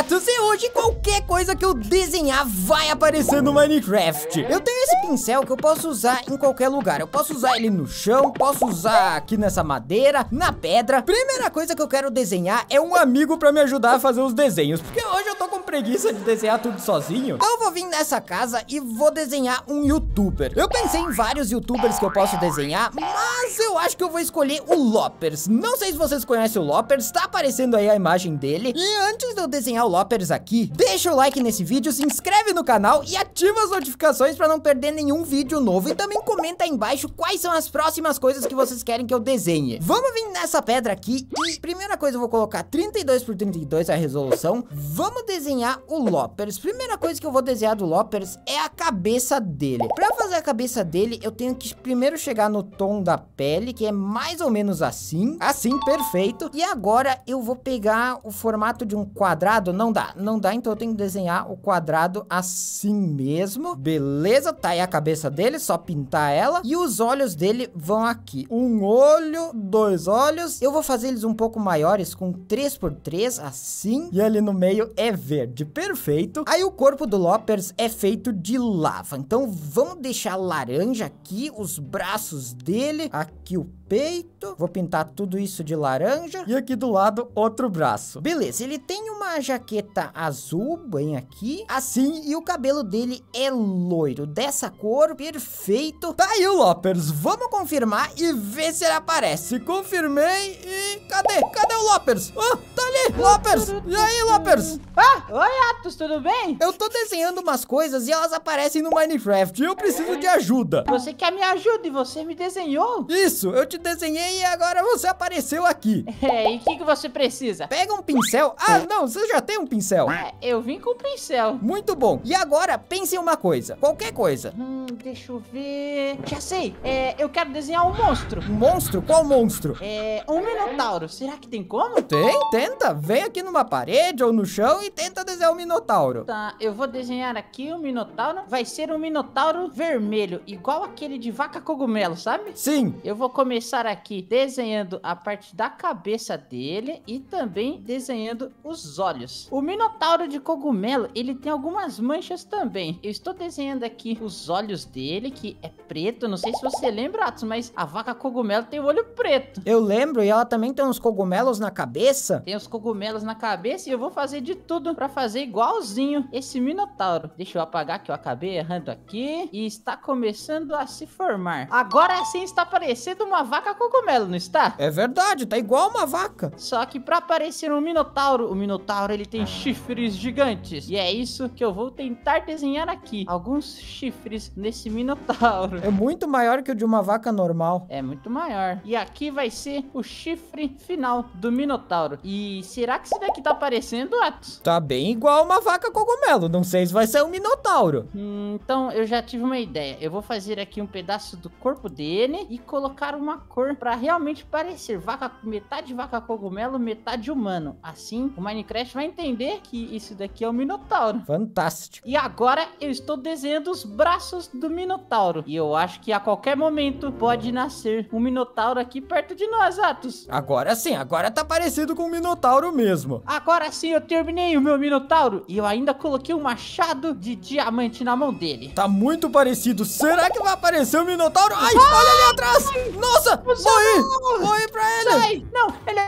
Atos e hoje qualquer coisa que eu desenhar vai aparecer no Minecraft. Eu tenho esse pincel que eu posso usar em qualquer lugar. Eu posso usar ele no chão, posso usar aqui nessa madeira, na pedra. Primeira coisa que eu quero desenhar é um amigo pra me ajudar a fazer os desenhos, porque hoje eu tô com preguiça de desenhar tudo sozinho. Eu vou vir nessa casa e vou desenhar um youtuber. Eu pensei em vários youtubers que eu posso desenhar, mas eu acho que eu vou escolher o Loppers. Não sei se vocês conhecem o Loppers, tá aparecendo aí a imagem dele. E antes eu desenhar o Loppers aqui, deixa o like nesse vídeo, se inscreve no canal e ativa as notificações pra não perder nenhum vídeo novo. E também comenta aí embaixo quais são as próximas coisas que vocês querem que eu desenhe. Vamos vir nessa pedra aqui e primeira coisa eu vou colocar 32 por 32 a resolução. Vamos desenhar o Loppers. Primeira coisa que eu vou desenhar do Loppers é a cabeça dele. Pra fazer a cabeça dele, eu tenho que primeiro chegar no tom da pele, que é mais ou menos assim. Assim, perfeito. E agora eu vou pegar o formato de um quadrado. Não dá, não dá, então eu tenho que desenhar o quadrado assim mesmo. Beleza, tá aí a cabeça dele, só pintar ela. E os olhos dele vão aqui. Um olho, dois olhos. Eu vou fazer eles um pouco maiores, com 3 por 3 assim. E ali no meio é verde, perfeito. Aí o corpo do Loppers é feito de lava. Então vamos deixar laranja aqui, os braços dele. Aqui o peito. Vou pintar tudo isso de laranja. E aqui do lado, outro braço. Beleza, ele tem uma jaqueta azul, bem aqui. Assim, e o cabelo dele é loiro. Dessa cor, perfeito. Tá aí o Loppers. Vamos confirmar e ver se ele aparece. Confirmei e... Cadê? Cadê o Loppers? Ah, tá ali, Loppers. E aí, Loppers? Ah, oi Atos, tudo bem? Eu tô desenhando umas coisas e elas aparecem no Minecraft. E eu preciso de ajuda. Você quer me ajuda e você me desenhou? Isso, eu te desenhei e agora você apareceu aqui. É, e o que, que você precisa? Pega um pincel. Ah, não, você já tem um pincel. É, eu vim com o pincel. Muito bom. E agora, pense em uma coisa. Qualquer coisa. Hum, deixa eu ver... Já sei, é, eu quero desenhar um monstro. Um monstro? Qual monstro? É, um minotauro. Será que tem como? Tem, tenta. Vem aqui numa parede ou no chão e tenta desenhar um minotauro. Tá, eu vou desenhar aqui um minotauro. Vai ser um minotauro vermelho, igual aquele de vaca cogumelo, sabe? Sim. Eu vou começar aqui desenhando a parte da cabeça dele e também desenhando os olhos. O minotauro de cogumelo, ele tem algumas manchas também. Eu estou desenhando aqui os olhos dele, que é preto. Não sei se você lembra, Atos, mas a vaca cogumelo tem o olho preto. Eu lembro, e ela também tem uns cogumelos na cabeça. Tem os cogumelos na cabeça e eu vou fazer de tudo para fazer igualzinho esse minotauro. Deixa eu apagar que eu acabei errando aqui. E está começando a se formar. Agora sim está parecendo uma vaca cogumelo, não está? É verdade, tá igual uma vaca. Só que para parecer um minotauro, o minotauro ele tem chifres gigantes. E é isso que eu vou tentar desenhar aqui. Alguns chifres nesse minotauro. É muito maior que o de uma vaca normal. É muito maior. E aqui vai ser o chifre final do minotauro. E será que esse daqui tá parecendo, Atos? Tá bem igual uma vaca cogumelo. Não sei se vai ser um minotauro. Hum, então eu já tive uma ideia. Eu vou fazer aqui um pedaço do corpo dele e colocar uma cor para realmente parecer vaca, metade vaca cogumelo, metade humano. Assim, o Minecraft vai entender que isso daqui é o minotauro. Fantástico. E agora eu estou desenhando os braços do minotauro. E eu acho que a qualquer momento pode nascer um minotauro aqui perto de nós, Atos. Agora sim, agora tá parecido com um minotauro mesmo. Agora sim eu terminei o meu minotauro e eu ainda coloquei um machado de diamante na mão dele. Tá muito parecido. Será que vai aparecer o um minotauro? Ai, olha ali atrás. Nossa, morri. Morri pra ele. Sai. Não, ele.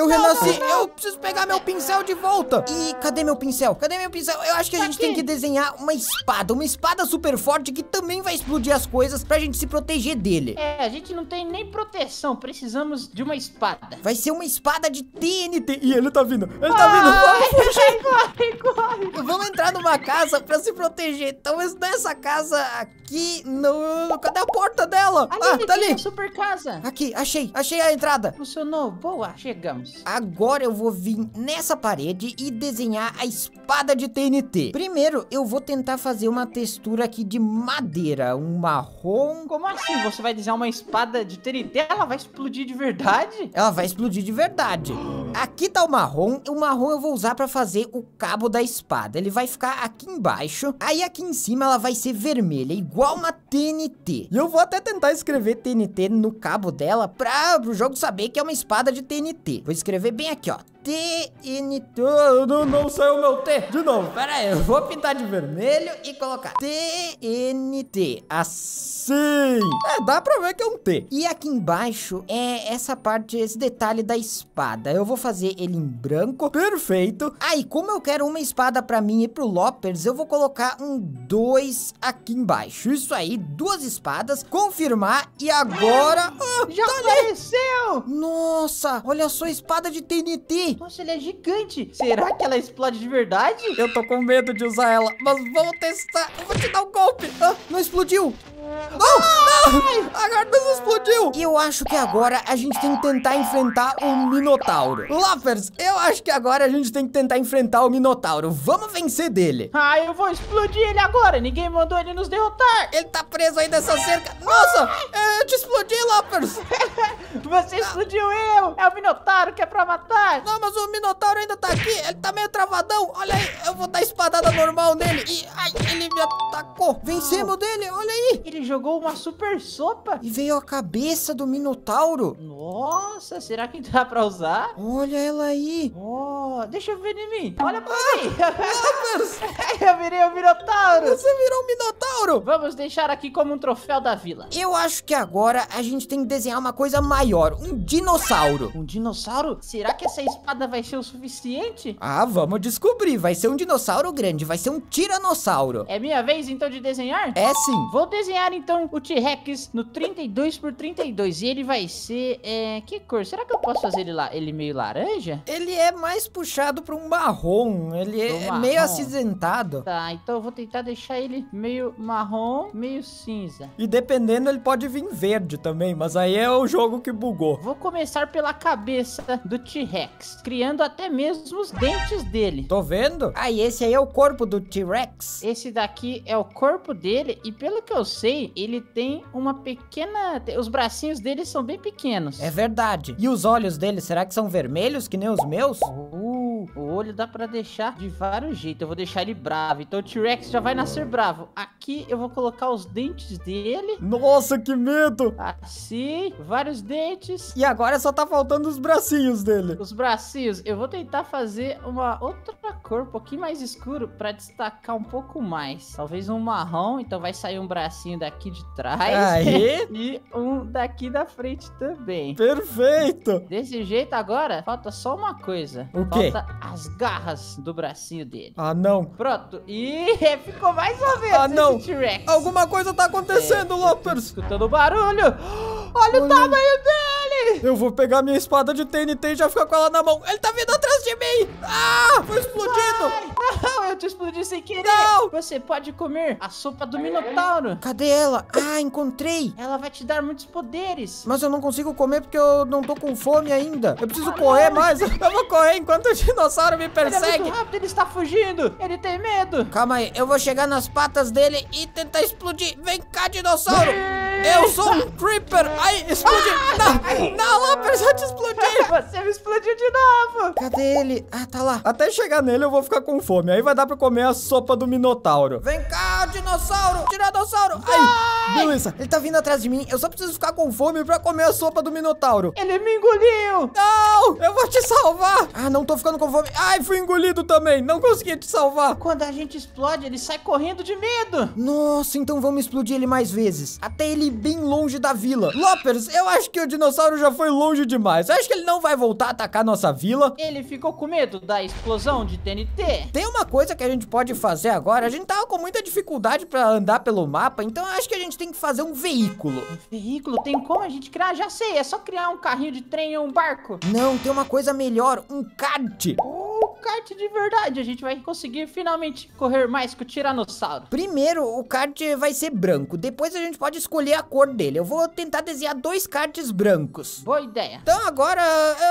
Eu renasci. Eu preciso pegar meu pincel de volta. E cadê meu pincel? Cadê meu pincel? Eu acho que a gente tem que desenhar uma espada. Uma espada super forte que também vai explodir as coisas pra gente se proteger dele. É, a gente não tem nem proteção. Precisamos de uma espada. Vai ser uma espada de TNT. E ele tá vindo. Ele tá vindo. Vamos fugir. Corre, corre. Vamos entrar numa casa pra se proteger. Talvez nessa casa aqui no... Cadê a porta dela? Ali, ah, tá ali. Super casa. Aqui, achei. Achei a entrada. Funcionou. Boa, chegamos. Agora eu vou vir nessa parede e desenhar a espada de TNT. Primeiro, eu vou tentar fazer uma textura aqui de madeira. Um marrom. Como assim? Você vai desenhar uma espada de TNT? Ela vai explodir de verdade? Ela vai explodir de verdade. Aqui tá o marrom. O marrom eu vou usar pra fazer o cabo da espada. Ele vai ficar aqui embaixo. Aí aqui em cima ela vai ser vermelha, igual uma TNT. E eu vou até tentar escrever TNT no cabo dela para o jogo saber que é uma espada de TNT. Vou escrever bem aqui, ó. TNT. Não, não saiu o meu T. De novo, pera aí. Eu vou pintar de vermelho e colocar TNT. Assim. É, dá pra ver que é um T. E aqui embaixo é essa parte, esse detalhe da espada. Eu vou fazer ele em branco. Perfeito. Aí, como eu quero uma espada pra mim e pro Loppers, eu vou colocar um 2 aqui embaixo. Isso aí, duas espadas. Confirmar. E agora... Ah, Já tá apareceu! Ali. Nossa, olha só a espada de TNT. Nossa, ele é gigante. Será que ela explode de verdade? Eu tô com medo de usar ela, mas vamos testar. Eu vou te dar um golpe. Ah, não explodiu. Não, agora não explodiu. E eu acho que agora a gente tem que tentar enfrentar o Minotauro. Loppers, eu acho que agora a gente tem que tentar enfrentar o Minotauro. Vamos vencer dele. Ah, eu vou explodir ele agora. Ninguém mandou ele nos derrotar. Ele tá preso aí nessa cerca. Nossa, eu te explodi, Loppers. Você explodiu eu. É o Minotauro que é pra matar. Não, mas o Minotauro ainda tá aqui. Ele tá meio travadão. Olha aí, eu vou dar espadada normal nele. E, ai, ele me atacou. Vencemos dele, olha aí. Ele jogou uma super sopa. E veio a cabeça do Minotauro. Nossa, será que dá pra usar? Olha ela aí. Oh, deixa eu ver em mim. Olha pra ah, mim. eu virei o Minotauro. Você virou um Minotauro. Vamos deixar aqui como um troféu da vila. Eu acho que agora a gente tem que desenhar uma coisa maior. Um dinossauro. Um dinossauro? Será que essa espada vai ser o suficiente? Ah, vamos descobrir. Vai ser um dinossauro grande. Vai ser um tiranossauro. É minha vez então de desenhar? É sim. Vou desenhar então o T-Rex no 32 por 32 e ele vai ser, é, que cor? Será que eu posso fazer ele lá, ele meio laranja? Ele é mais puxado para um marrom, ele é, marrom. meio acinzentado. Tá, então eu vou tentar deixar ele meio marrom, meio cinza. E dependendo ele pode vir verde também, mas aí é o jogo que bugou. Vou começar pela cabeça do T-Rex, criando até mesmo os dentes dele. Tô vendo? Ah, e esse aí é o corpo do T-Rex? Esse daqui é o corpo dele e pelo que eu sei, ele tem uma pequena... Os bracinhos dele são bem pequenos. É verdade. E os olhos dele, será que são vermelhos que nem os meus? Uh, o olho dá pra deixar de vários jeitos. Eu vou deixar ele bravo. Então o T-Rex já vai nascer bravo. Aqui eu vou colocar os dentes dele. Nossa, que medo! Assim, vários dentes. E agora só tá faltando os bracinhos dele. Os bracinhos. Eu vou tentar fazer uma outra cor um pouquinho mais escuro pra destacar um pouco mais. Talvez um marrom, então vai sair um bracinho daqui de trás. Aí. e um daqui da frente também. Perfeito. Desse jeito agora, falta só uma coisa. O quê? Falta as garras do bracinho dele. Ah, não. Pronto. E ficou mais ou menos ah, não. Alguma coisa tá acontecendo, é, Lopers. Escutando barulho. Olha, Olha o tamanho dele. Eu vou pegar minha espada de TNT e já ficar com ela na mão. Ele tá vindo atrás de mim. Ah, foi explodido. Não, eu te explodi sem querer. Não. Você pode comer a sopa do Minotauro. Cadê ela? Ah, encontrei. Ela vai te dar muitos poderes. Mas eu não consigo comer porque eu não tô com fome ainda. Eu preciso correr mais. Eu vou correr enquanto o dinossauro me persegue. Ele é muito rápido, ele está fugindo. Ele tem medo. Calma aí, eu vou chegar nas patas dele e tentar explodir. Vem cá, dinossauro. Eu sou um Creeper. Ai, explodi. Não, não, Lopers, eu te explodi. Você me explodiu de novo. Cadê ele? Ah, tá lá. Até chegar nele eu vou ficar com fome. Aí vai dar pra comer a sopa do Minotauro. Vem cá, dinossauro. Tiranossauro. Ai, beleza. Ele tá vindo atrás de mim. Eu só preciso ficar com fome pra comer a sopa do Minotauro. Ele me engoliu. Não, eu vou te salvar. Ah, não tô ficando com fome. Ai, fui engolido também. Não consegui te salvar. Quando a gente explode, ele sai correndo de medo. Nossa, então vamos explodir ele mais vezes. Até ele bem longe da vila. Loppers, eu acho que o dinossauro já foi longe demais. Eu acho que ele não vai voltar a atacar nossa vila. Ele ficou com medo da explosão de TNT. Tem uma coisa que a gente pode fazer agora. A gente tava com muita dificuldade pra andar pelo mapa, então eu acho que a gente tem que fazer um veículo. Um veículo? Tem como a gente criar? Já sei, é só criar um carrinho de trem ou um barco. Não, tem uma coisa melhor, um kart. Oh, kart de verdade. A gente vai conseguir finalmente correr mais que o Tiranossauro. Primeiro, o kart vai ser branco. Depois a gente pode escolher a cor dele. Eu vou tentar desenhar dois karts brancos. Boa ideia. Então agora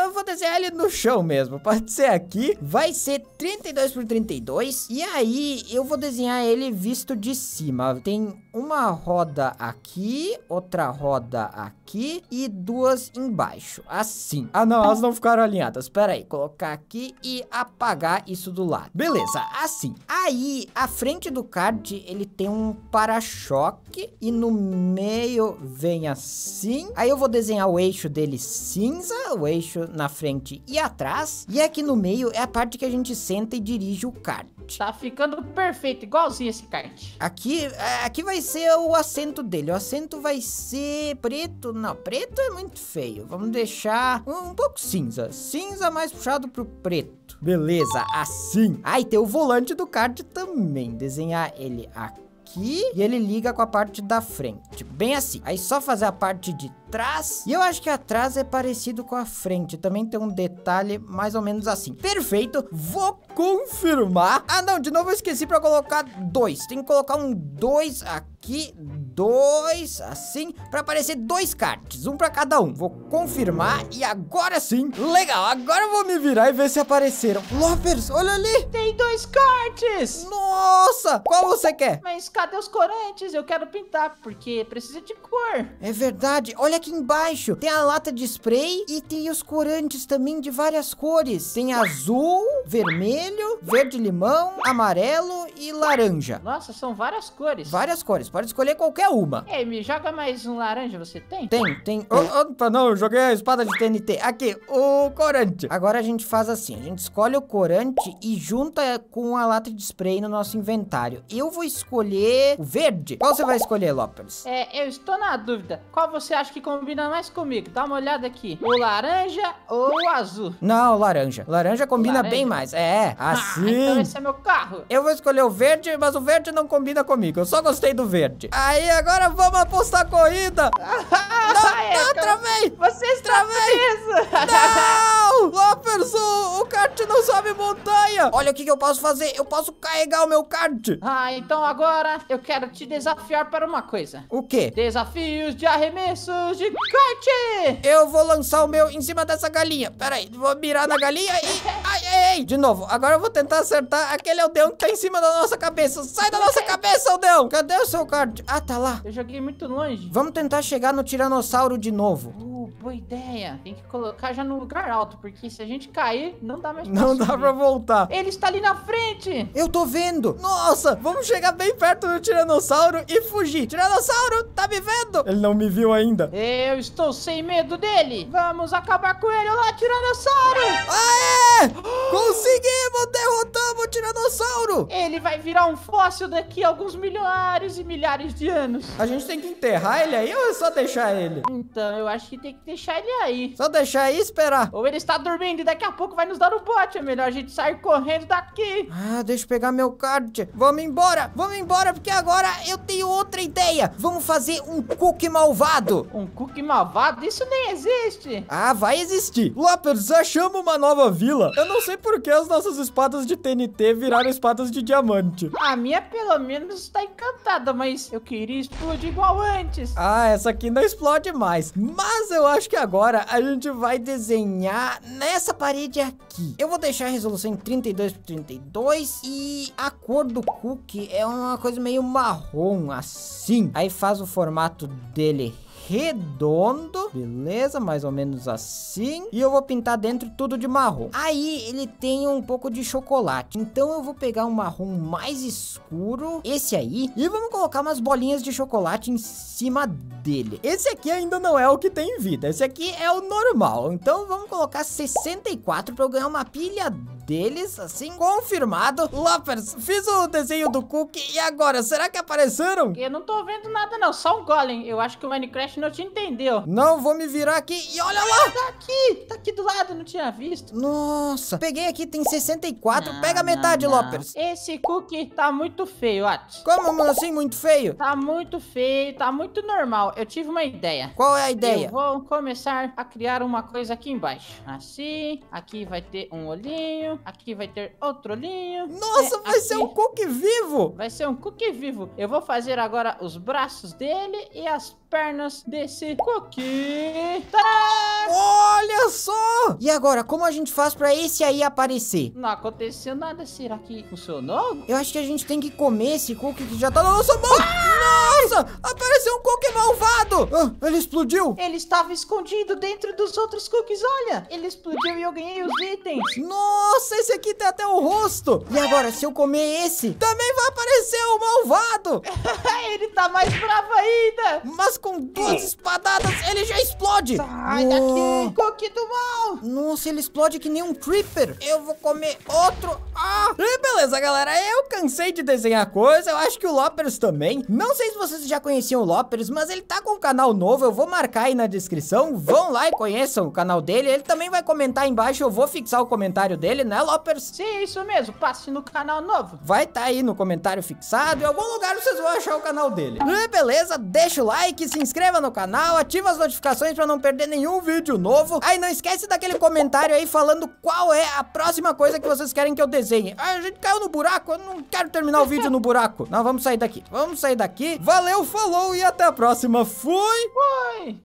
eu vou desenhar ele no chão mesmo. Pode ser aqui. Vai ser 32 por 32. E aí eu vou desenhar ele visto de cima. Tem uma roda aqui, outra roda aqui e duas embaixo. Assim. Ah não, elas não ficaram alinhadas. Espera aí, colocar aqui e apagar isso do lado. Beleza, assim. Aí, a frente do kart, ele tem um para-choque e no meio vem assim. Aí eu vou desenhar o eixo dele cinza, o eixo na frente e atrás. E aqui no meio é a parte que a gente senta e dirige o kart. Tá ficando perfeito, igualzinho esse kart. Aqui, é, aqui vai ser o assento dele. O assento vai ser preto. Não, preto é muito feio. Vamos deixar um, pouco cinza. Cinza mais puxado pro preto. Beleza, assim. Ah, e tem o volante do kart também. Desenhar ele aqui aqui e ele liga com a parte da frente, bem assim. Aí só fazer a parte de trás. E eu acho que atrás é parecido com a frente. Também tem um detalhe mais ou menos assim. Perfeito. Vou confirmar. Ah, não. De novo eu esqueci pra colocar dois. Tem que colocar um dois aqui. Dois, assim, pra aparecer dois cards, um pra cada um. Vou confirmar e agora sim. Legal, agora eu vou me virar e ver se apareceram. Loppers, olha ali. Tem dois cards. Nossa, qual você quer? Mas cadê os corantes? Eu quero pintar, porque precisa de cor. É verdade, olha aqui embaixo. Tem a lata de spray e tem os corantes também de várias cores. Tem azul, vermelho, verde-limão, amarelo e laranja. Nossa, são várias cores. Várias cores, pode escolher qualquer uma. Ei, me joga mais um laranja, você tem? Tem, tem. Opa, não, eu joguei a espada de TNT. Aqui, o corante. Agora a gente faz assim, a gente escolhe o corante e junta com a lata de spray no nosso inventário. Eu vou escolher o verde. Qual você vai escolher, Lopes? É, eu estou na dúvida. Qual você acha que combina mais comigo? Dá uma olhada aqui. O laranja ou o azul? Não, laranja. Laranja combina laranja? bem mais. É, assim. Ah, então esse é meu carro. Eu vou escolher o verde, mas o verde não combina comigo. Eu só gostei do verde. Aí, agora vamos apostar a corrida. não, é, não, travei. Você está preso. Não, Lopers, o, o kart não sobe montanha. Olha o que, que eu posso fazer. Eu posso carregar o meu kart. Ah, então agora eu quero te desafiar para uma coisa. O quê? Desafios de arremessos de kart. Eu vou lançar o meu em cima dessa galinha. Pera aí, vou mirar na galinha e... Ai, ai, ai. De novo, agora eu vou tentar acertar aquele aldeão que tá em cima da nossa cabeça. Sai da nossa cabeça, aldeão. Cadê o seu kart? Ah, tá lá. Eu joguei muito longe. Vamos tentar chegar no tiranossauro de novo. Boa ideia. Tem que colocar já no lugar alto, porque se a gente cair, não dá mais pra Não subir. dá pra voltar. Ele está ali na frente. Eu tô vendo. Nossa, vamos chegar bem perto do tiranossauro e fugir. Tiranossauro, tá me vendo? Ele não me viu ainda. Eu estou sem medo dele. Vamos acabar com ele. Olha lá, tiranossauro. Aê! Conseguimos! Derrotamos o tiranossauro. Ele vai virar um fóssil daqui a alguns milhares e milhares de anos. A gente tem que enterrar ele aí ou é só deixar ele? Então, eu acho que tem que deixar ele aí. Só deixar aí e esperar. Ou ele está dormindo e daqui a pouco vai nos dar um bote. É melhor a gente sair correndo daqui. Ah, deixa eu pegar meu kart. Vamos embora. Vamos embora, porque agora eu tenho outra ideia. Vamos fazer um cookie malvado. Um cookie malvado? Isso nem existe. Ah, vai existir. Lopers, achamos uma nova vila. Eu não sei por que as nossas espadas de TNT viraram espadas de diamante. A minha, pelo menos, está encantada, mas eu queria explodir igual antes. Ah, essa aqui não explode mais. Mas eu acho que agora a gente vai desenhar nessa parede aqui. Eu vou deixar a resolução em 32 por 32 e a cor do cookie é uma coisa meio marrom, assim. Aí faz o formato dele redondo, beleza? Mais ou menos assim. E eu vou pintar dentro tudo de marrom. Aí ele tem um pouco de chocolate. Então eu vou pegar um marrom mais escuro, esse aí, e vamos colocar umas bolinhas de chocolate em cima dele. Esse aqui ainda não é o que tem vida. Esse aqui é o normal. Então vamos colocar 64 para eu ganhar uma pilha deles, assim, confirmado. Loppers, fiz o desenho do cookie e agora, será que apareceram? Eu não tô vendo nada não, só um golem. Eu acho que o Minecraft não te entendeu. Não, vou me virar aqui e olha lá. Tá aqui, tá aqui do lado, não tinha visto. Nossa, peguei aqui, tem 64, não, pega metade, não, Loppers. Esse cookie tá muito feio, At. Como assim, muito feio? Tá muito feio, tá muito normal. Eu tive uma ideia. Qual é a ideia? Eu vou começar a criar uma coisa aqui embaixo. Assim, aqui vai ter um olhinho, Aqui vai ter outro olhinho. Nossa, é, vai aqui. ser um cookie vivo. Vai ser um cookie vivo. Eu vou fazer agora os braços dele e as pernas desse cookie. Tadá! Olha só! E agora, como a gente faz pra esse aí aparecer? Não aconteceu nada. Será que funcionou? Eu acho que a gente tem que comer esse cookie que já tá na nossa mão. Ah! Nossa! Apareceu um cookie malvado! Ah, ele explodiu! Ele estava escondido dentro dos outros cookies, olha! Ele explodiu e eu ganhei os itens. Nossa! Nossa, esse aqui tem até o rosto. E agora, se eu comer esse, também vai aparecer o malvado. ele tá mais bravo ainda. Mas com duas espadadas, ele já explode. Sai Uou. daqui, Cookie do mal. Nossa, ele explode que nem um creeper. Eu vou comer outro. Ah! E beleza, galera. Eu cansei de desenhar coisa. Eu acho que o Loppers também. Não sei se vocês já conheciam o Loppers, mas ele tá com um canal novo. Eu vou marcar aí na descrição. Vão lá e conheçam o canal dele. Ele também vai comentar aí embaixo. Eu vou fixar o comentário dele, né, Loppers? Sim, isso mesmo. Passe no canal novo. Vai estar tá aí no comentário fixado. Em algum lugar vocês vão achar o canal dele. E beleza, deixa o like, se inscreva no canal, ativa as notificações pra não perder nenhum vídeo novo. Aí não esquece daquele comentário aí falando qual é a próxima coisa que vocês querem que eu desenhe. Ah, a gente caiu no buraco, eu não quero terminar o vídeo no buraco. Não, vamos sair daqui. Vamos sair daqui. Valeu, falou e até a próxima. Fui! Foi.